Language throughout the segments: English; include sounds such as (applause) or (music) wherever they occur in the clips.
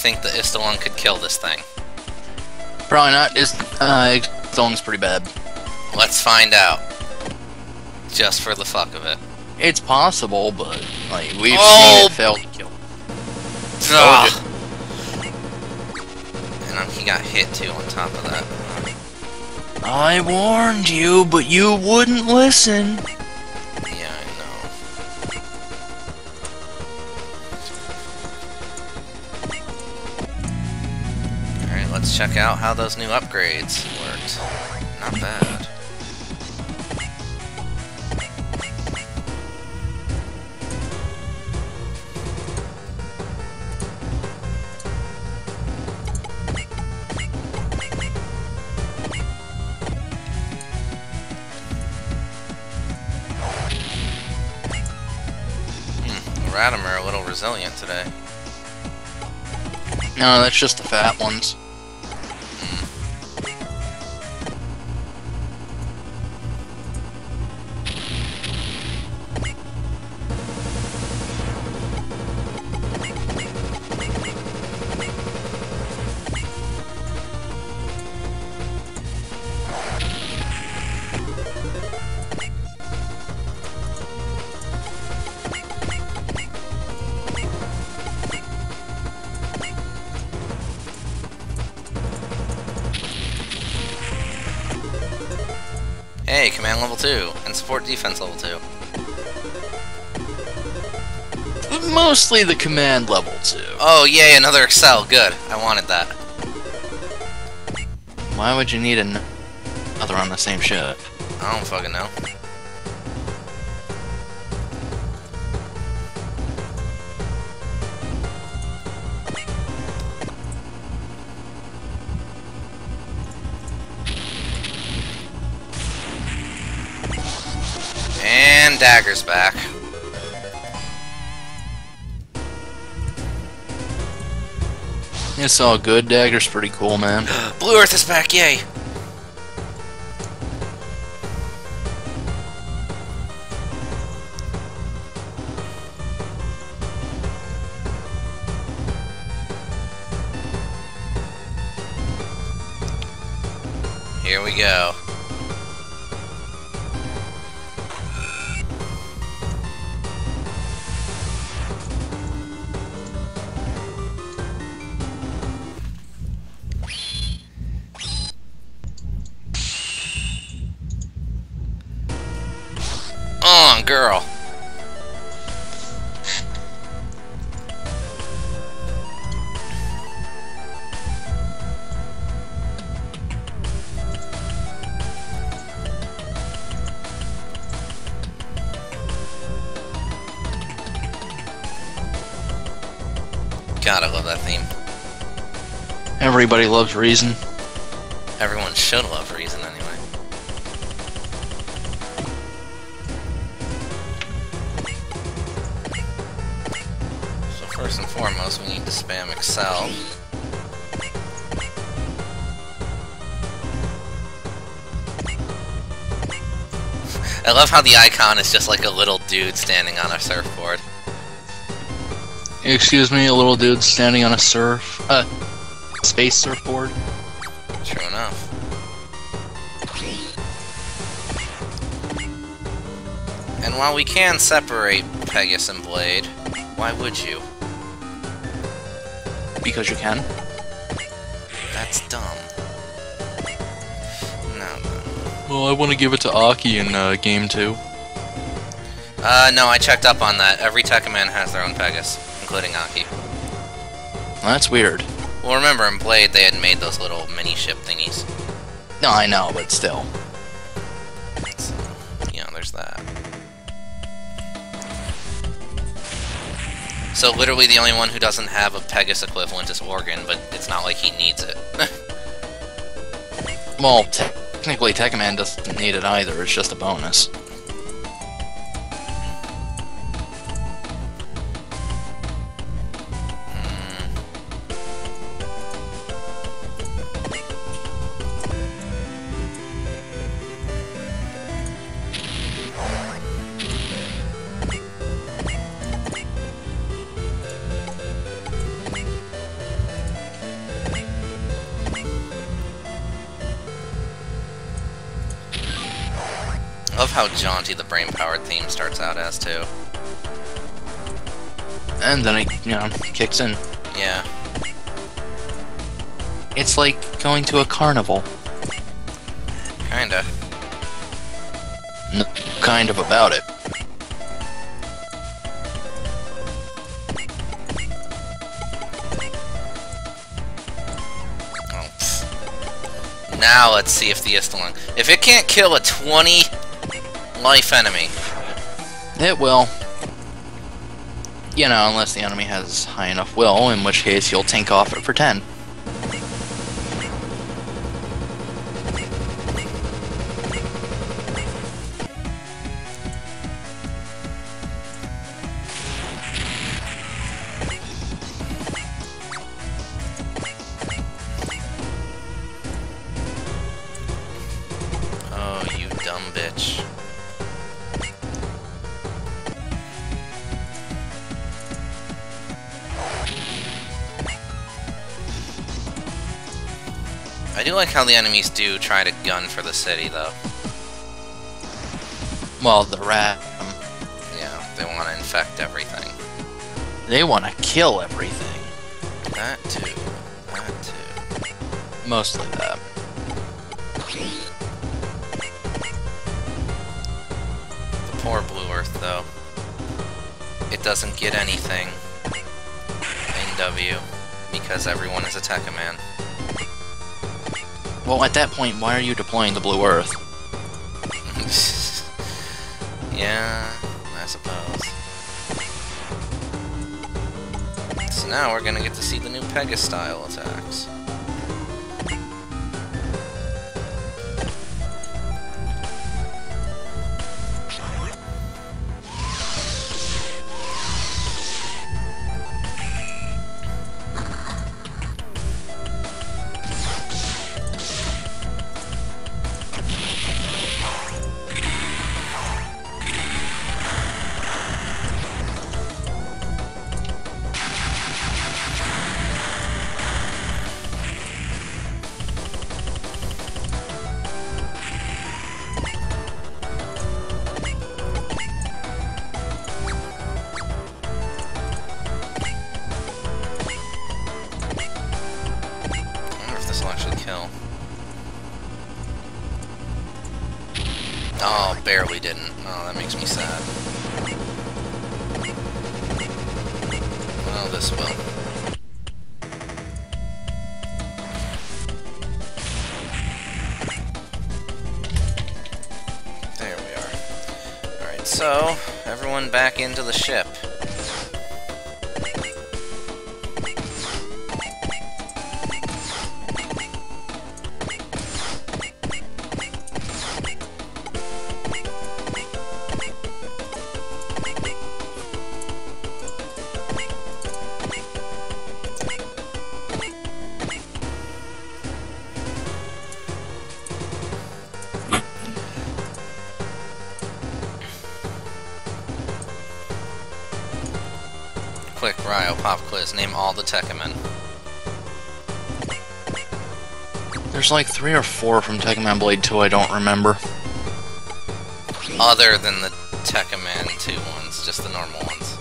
think the Istalon could kill this thing? Probably not. It's, uh, Stone's pretty bad. Let's find out. Just for the fuck of it. It's possible, but, like, we've Oh! seen it fail to kill. Ugh. And um, he got hit too on top of that. I warned you, but you wouldn't listen. Check out how those new upgrades worked. Not bad. Hmm, Radimer a little resilient today. No, that's just the fat ones. Level 2, and support defense level 2. Mostly the command level, 2. Oh, yay, another Excel. Good. I wanted that. Why would you need an- another on the same ship? I don't fucking know. And Dagger's back. It's all good. Dagger's pretty cool, man. (gasps) Blue Earth is back, yay! Here we go. God, I love that theme. Everybody loves reason. Everyone should love Reason anyway. So first and foremost, we need to spam Excel. (laughs) I love how the icon is just like a little dude standing on a surfboard. Excuse me, a little dude standing on a surf, uh, space surfboard. True enough. And while we can separate Pegasus and Blade, why would you? Because you can. That's dumb. No, no. Well, I want to give it to Aki in uh, game two. Uh, no, I checked up on that. Every Tekkaman has their own Pegasus, including Aki. That's weird. Well, remember, in Blade, they had made those little mini-ship thingies. No, I know, but still. So, you know, there's that. So literally the only one who doesn't have a Pegasus equivalent is Organ, but it's not like he needs it. (laughs) Well, technically, Tekkaman doesn't need it either. It's just a bonus. How jaunty the brain-powered theme starts out as, too. And then it, you know, kicks in. Yeah. It's like going to a carnival. Kinda. N kind of about it. Now let's see if the Istalung... If it can't kill a 20 life enemy, It will. You know, unless the enemy has high enough will, in which case you'll tank off it for 10. Like how the enemies do try to gun for the city, though. Well, the rat, um, Yeah, they want to infect everything. they want to kill everything. That too. That too. Mostly that. The poor Blue Earth, though. It doesn't get anything in W because everyone is a Tekkaman. Well, at that point, why are you deploying the Blue Earth? (laughs) yeah, I suppose. So now we're gonna get to see the new Pegasus style attacks. Kill. Oh, barely didn't. Oh, that makes me sad. Well, this will. There we are. Alright, so, everyone back into the ship. Quick, Ryo, pop quiz. Name all the Tekkamen. There's like three or four from Tekken Blade 2 I don't remember. Other than the Tekkaman 2 ones, just the normal ones.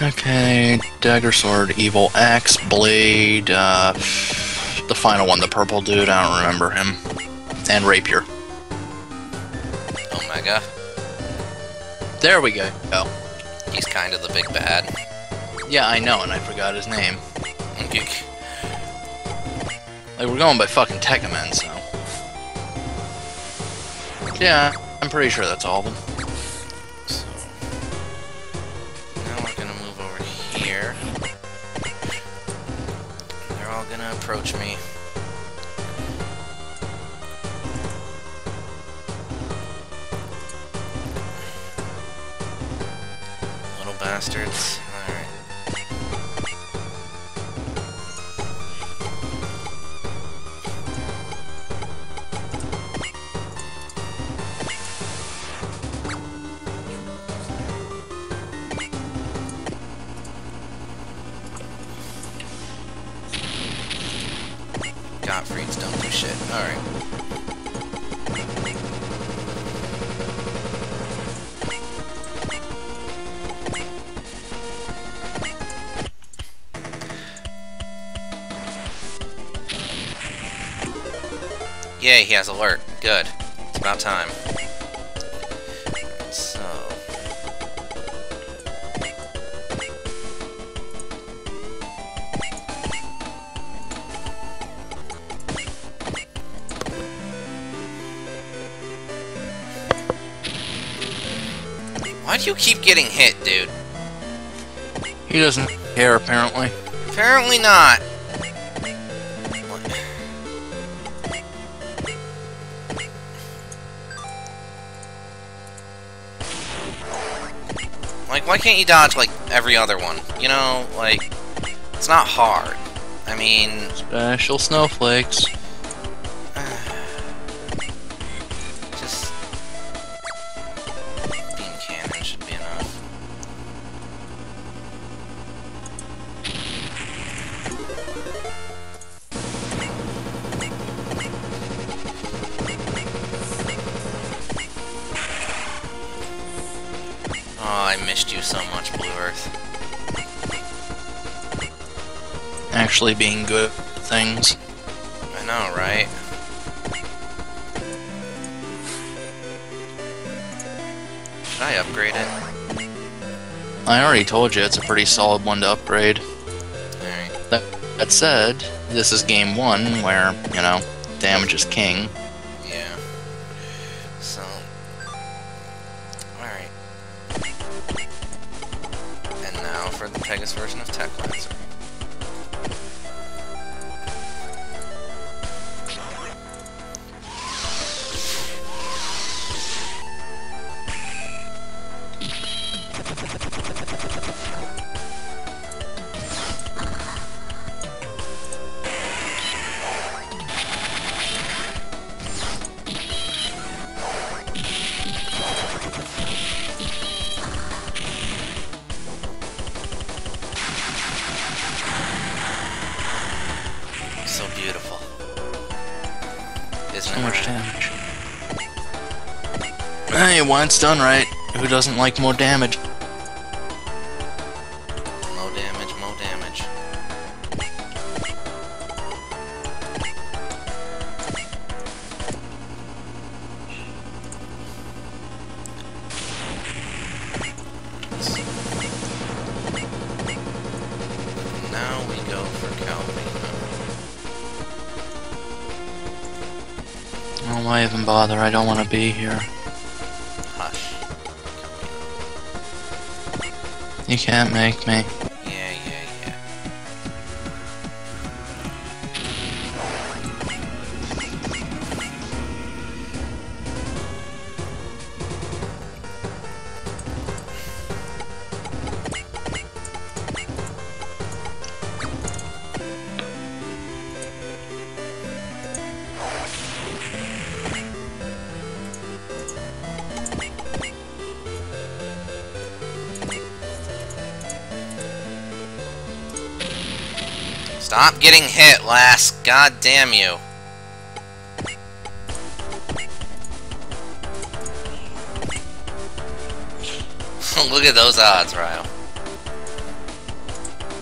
Okay, Dagger Sword, Evil Axe, Blade, uh, the final one, the purple dude, I don't remember him. And Rapier. Omega. There we go. Oh. He's kind of the big bad. Yeah, I know, and I forgot his name. Like, we're going by fucking Tekkaman, so. Yeah, I'm pretty sure that's all of them. So now we're gonna move over here. They're all gonna approach me. Bastards. Alright. Gottfrieds don't do shit. Alright. Yay, he has alert. Good. It's about time. So... Why do you keep getting hit, dude? He doesn't care, apparently. Apparently not. Why can't you dodge, like, every other one? You know, like, it's not hard. I mean... Special snowflakes. Actually being good at things. I know, right? Should I upgrade it? I already told you it's a pretty solid one to upgrade. Alright. That, that said, this is game one where, you know, damage is king. Yeah. So. Alright. And now for the Pegasus version of Tech So much damage. Hey, when it's done right, who doesn't like more damage? Why even bother? I don't want to be here. Hush. You can't make me. Stop getting hit, lass. God damn you. (laughs) Look at those odds, Ryle.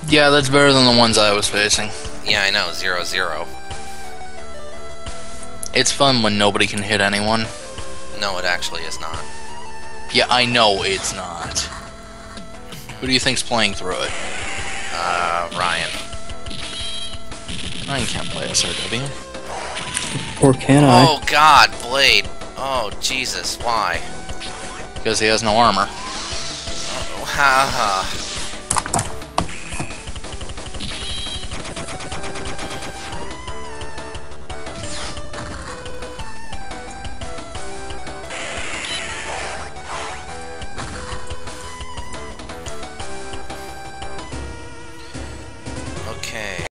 Yeah, that's better than the ones I was facing. Yeah, I know. Zero, zero. It's fun when nobody can hit anyone. No, it actually is not. Yeah, I know it's not. Who do you think's playing through it? Uh, Ryan. I can't play SRW. Or can I? Oh, God, Blade. Oh, Jesus, why? Because he has no armor. Oh, (laughs) uh-huh. ha